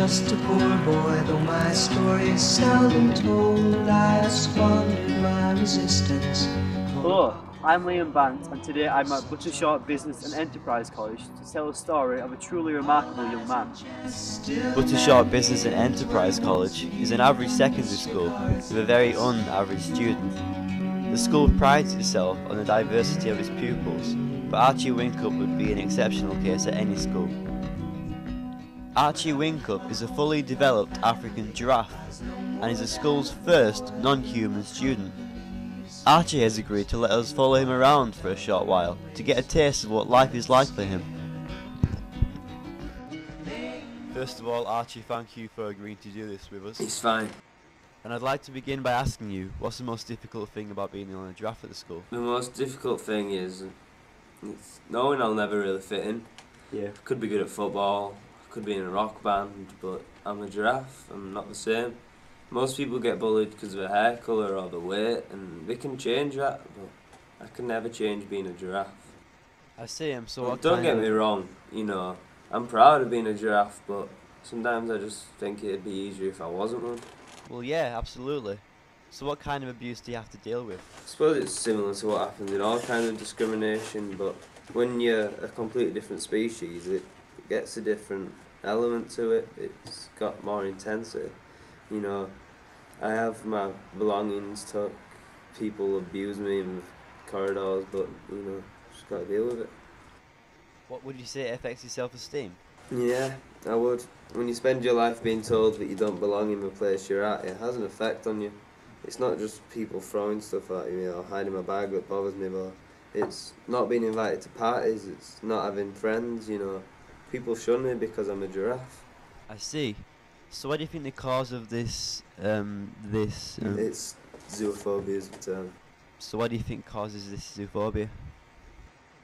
just a poor boy, though my story is seldom told. I squandered my resistance. Hello, I'm Liam Banks, and today I'm at Buttershaw Business and Enterprise College to tell the story of a truly remarkable young man. Buttershaw Business and Enterprise College is an average secondary school with a very un-average student. The school prides itself on the diversity of its pupils, but Archie Whincup would be an exceptional case at any school. Archie Whincup is a fully developed African giraffe and is the school's first non-human student. Archie has agreed to let us follow him around for a short while to get a taste of what life is like for him. First of all, Archie, thank you for agreeing to do this with us. It's fine. And I'd like to begin by asking you, what's the most difficult thing about being the only giraffe at the school? The most difficult thing is it's knowing I'll never really fit in. Yeah. Could be good at football, could be in a rock band, but I'm a giraffe. I'm not the same. Most people get bullied because of their hair colour or the weight, and they can change that, but I can never change being a giraffe. I see him, so Well, don't get of- me wrong, you know, I'm proud of being a giraffe, but sometimes I just think it'd be easier if I wasn't one. Well, yeah, absolutely. So what kind of abuse do you have to deal with? I suppose it's similar to what happens in all kinds of discrimination, but when you're a completely different species, it gets a different element to it. It's got more intensity. You know, I have my belongings took. People abuse me in corridors, but you know, just got to deal with it. What would you say affects your self-esteem? Yeah, I would. When you spend your life being told that you don't belong in the place you're at, it has an effect on you. It's not just people throwing stuff at you or hiding my bag that bothers me, but it's not being invited to parties, it's not having friends, you know. People shun me because I'm a giraffe. I see. So what do you think the cause of this, um, this, um, It's zoophobia is the term. so what do you think causes this zoophobia?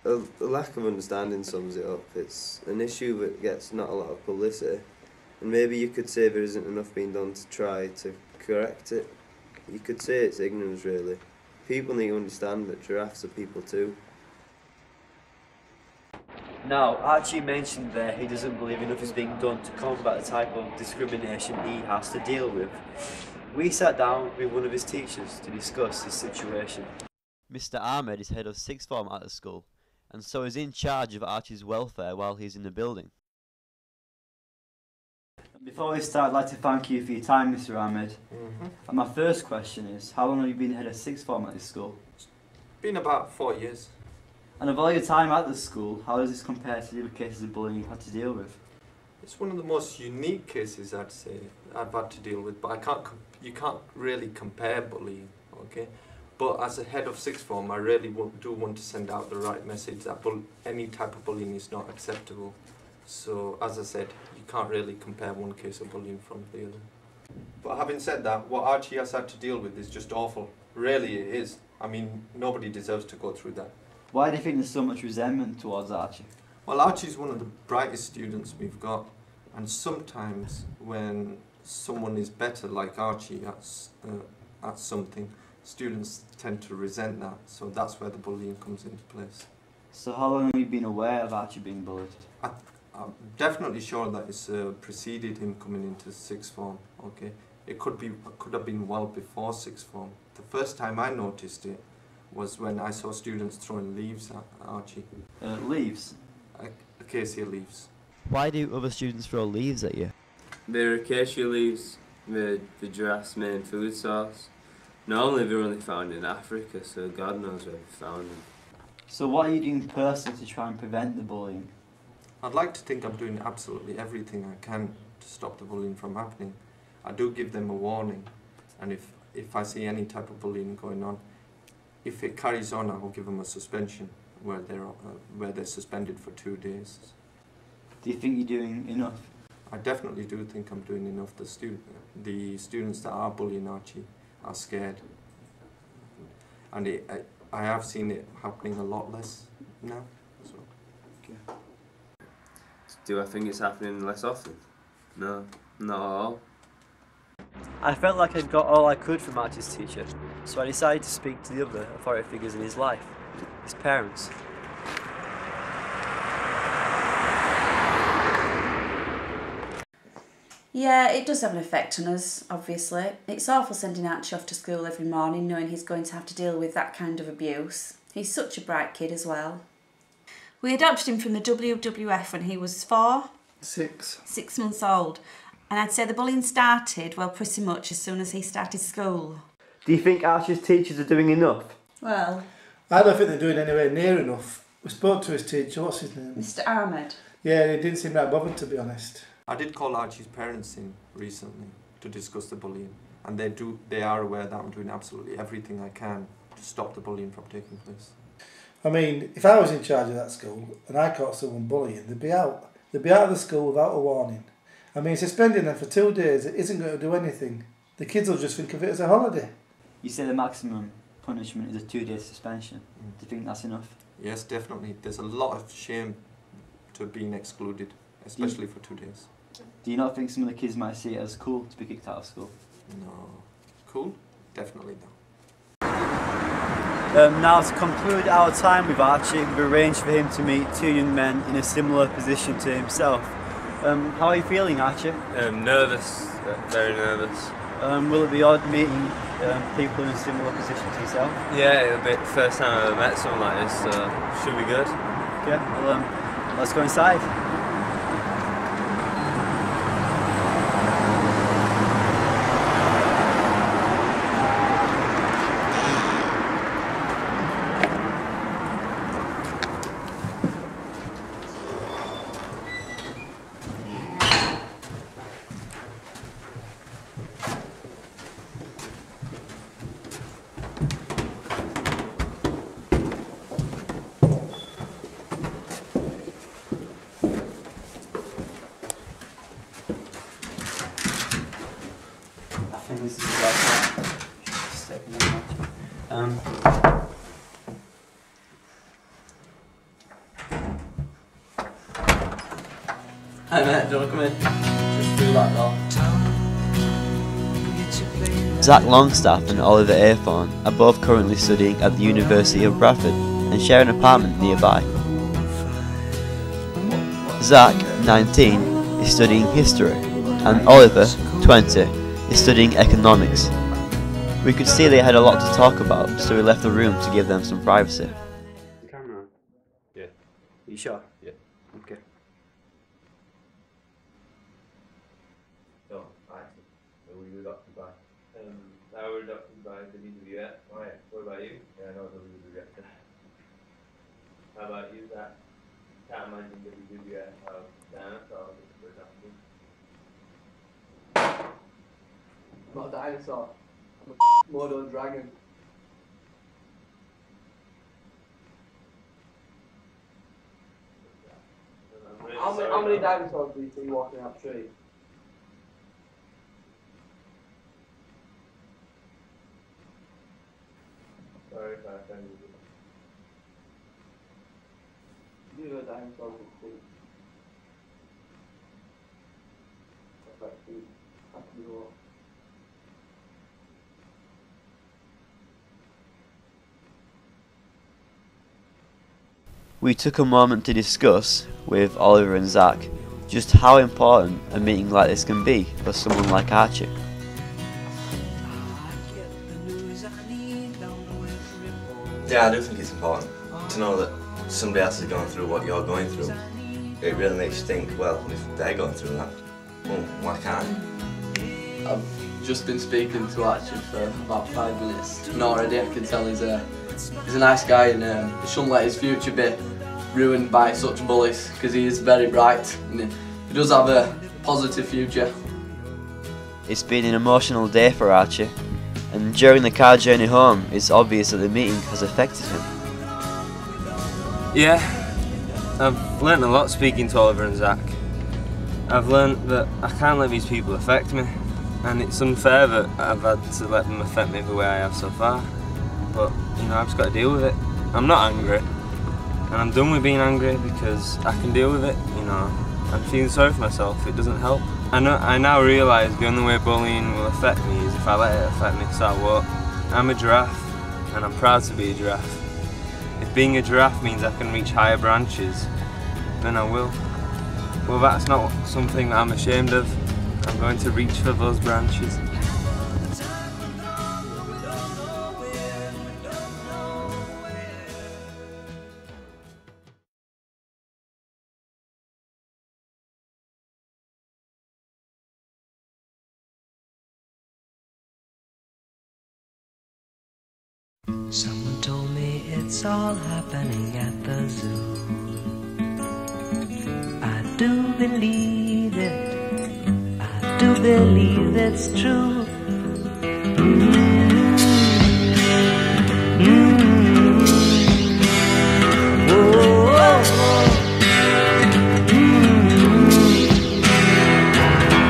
A, a lack of understanding sums it up. It's an issue that gets not a lot of publicity, and maybe you could say there isn't enough being done to try to correct it. You could say it's ignorance, really. People need to understand that giraffes are people too. Now, Archie mentioned that he doesn't believe enough is being done to combat the type of discrimination he has to deal with. We sat down with one of his teachers to discuss his situation. Mr. Ahmed is head of sixth form at the school, and so is in charge of Archie's welfare while he's in the building. Before we start, I'd like to thank you for your time, Mr. Ahmed. Mm-hmm. And my first question is, how long have you been head of sixth form at this school? It's Been about four years. And of all your time at the school, how does this compare to the other cases of bullying you've had to deal with? It's one of the most unique cases I'd say I've had to deal with, but I can't. You can't really compare bullying, okay? But as a head of sixth form, I really do want to send out the right message that any type of bullying is not acceptable. So, as I said, you can't really compare one case of bullying from the other. But having said that, what Archie has had to deal with is just awful. Really, it is. I mean, nobody deserves to go through that. Why do you think there's so much resentment towards Archie? Well, Archie's one of the brightest students we've got, and sometimes when someone is better, like Archie, at, uh, at something, students tend to resent that. So that's where the bullying comes into place. So how long have you been aware of Archie being bullied? I'm definitely sure that it's uh, preceded him coming into sixth form. Okay, it could be could have been well before sixth form. The first time I noticed it was when I saw students throwing leaves at Archie, Uh, leaves. ac- acacia leaves. Why do other students throw leaves at you? They're acacia leaves, the, the giraffe's main food source. Normally they're only found in Africa, so God knows where they found them. So what are you doing personally to try and prevent the bullying? I'd like to think I'm doing absolutely everything I can to stop the bullying from happening. I do give them a warning, and if, if I see any type of bullying going on, if it carries on, I will give them a suspension where they're, uh, where they're suspended for two days. Do you think you're doing enough? I definitely do think I'm doing enough. The, stu- the students that are bullying Archie are scared. And it, I, I have seen it happening a lot less now. So. Do I think it's happening less often? No, not at all. I felt like I'd got all I could from Archie's teacher, so I decided to speak to the other authority figures in his life, his parents. Yeah, it does have an effect on us, obviously. It's awful sending Archie off to school every morning knowing he's going to have to deal with that kind of abuse. He's such a bright kid as well. We adopted him from the WWF when he was four, Six. six months old, and I'd say the bullying started, well, pretty much as soon as he started school. Do you think Archie's teachers are doing enough? Well, I don't think they're doing anywhere near enough. We spoke to his teacher, what's his name? Mr. Ahmed. Yeah, he didn't seem that bothered to be honest. I did call Archie's parents in recently to discuss the bullying, and they do they are aware that I'm doing absolutely everything I can to stop the bullying from taking place. I mean, if I was in charge of that school and I caught someone bullying, they'd be out. They'd be out of the school without a warning. I mean, suspending them for two days it isn't going to do anything. The kids will just think of it as a holiday. You say the maximum punishment is a two-day suspension. Do you think that's enough? Yes, definitely. There's a lot of shame to being excluded, especially for two days. Do you not think some of the kids might see it as cool to be kicked out of school? No. Cool? Definitely not. Um, now to conclude our time with Archie, we've arranged for him to meet two young men in a similar position to himself. Um, how are you feeling, Archie? Um, nervous, uh, very nervous. Um, will it be odd meeting um, people in a similar position to yourself? Yeah, it'll be the first time I've ever met someone like this, so should be good. Okay, well, um, let's go inside. Think this is not- Um, Hi mate, do you want to come in? Just through that door. Zach Longstaff and Oliver Athorn are both currently studying at the University of Bradford and share an apartment nearby. Zach, 19, is studying history, and Oliver, 20, is studying economics. We could see they had a lot to talk about, so we left the room to give them some privacy. the camera on? Yeah. you sure? Yeah. Okay. No, actually, we were adopted by. Um, I were adopted by the WWF. Oh yeah. What about you? Yeah, no, WWF. How about you, Zach? Can't imagine WWF have dinosaurs, for example. I'm not a dinosaur. I'm a Modo dragon. Really How many, how many dinosaurs do you see walking up trees? Sorry if I offended you. You know dinosaurs with feet. That's like feet. That's the walk. We took a moment to discuss, with Oliver and Zach, just how important a meeting like this can be for someone like Archie. Yeah, I do think it's important to know that somebody else is going through what you're going through. It really makes you think, well, if they're going through that, well, why can't I? I've just been speaking to Archie for about five minutes, and already I can tell he's a he's a nice guy, and um, he shouldn't let his future be ruined by such bullies because he is very bright and he, he does have a positive future. It's been an emotional day for Archie, and during the car journey home, it's obvious that the meeting has affected him. Yeah, I've learnt a lot speaking to Oliver and Zach. I've learnt that I can't let these people affect me, and it's unfair that I've had to let them affect me the way I have so far. But, you know, I've just got to deal with it. I'm not angry, and I'm done with being angry because I can deal with it, you know. I'm feeling sorry for myself, it doesn't help. I, know, I now realise the only way bullying will affect me is if I let it affect me, so I won't. I'm a giraffe, and I'm proud to be a giraffe. If being a giraffe means I can reach higher branches, then I will. Well, that's not something that I'm ashamed of. I'm going to reach for those branches. Someone told me it's all happening at the zoo. I do believe it. I do believe it's true. Mm. Mm. Whoa, whoa, whoa. Mm.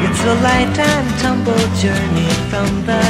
It's a lifetime tumble journey from the